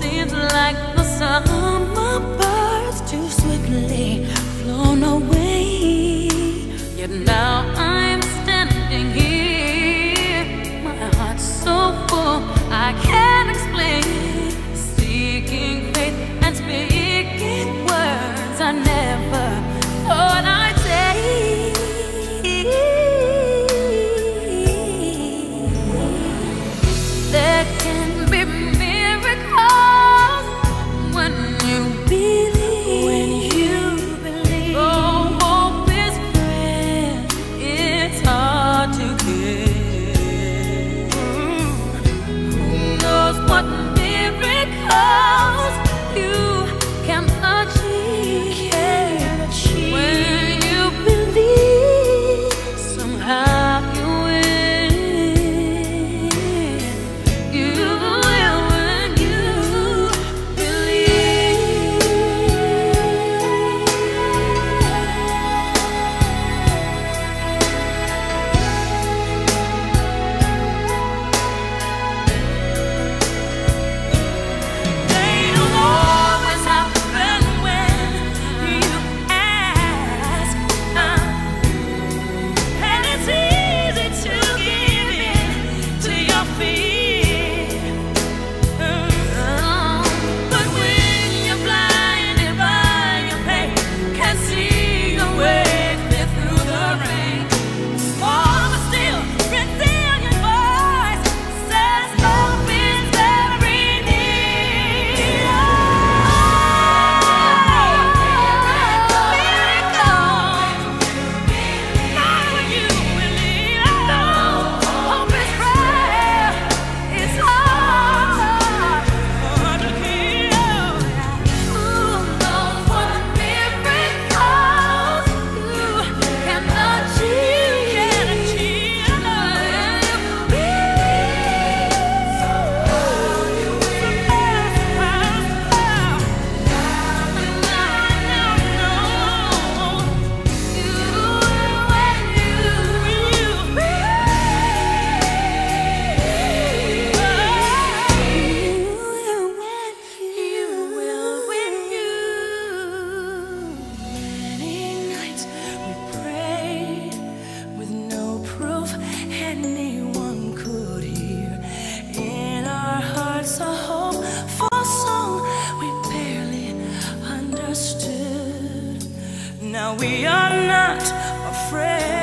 Seems like the summer birds too swiftly flown away. Yet now I'm standing here, my heart so full I can't explain. Seeking faith and speaking words I never. Now we are not afraid.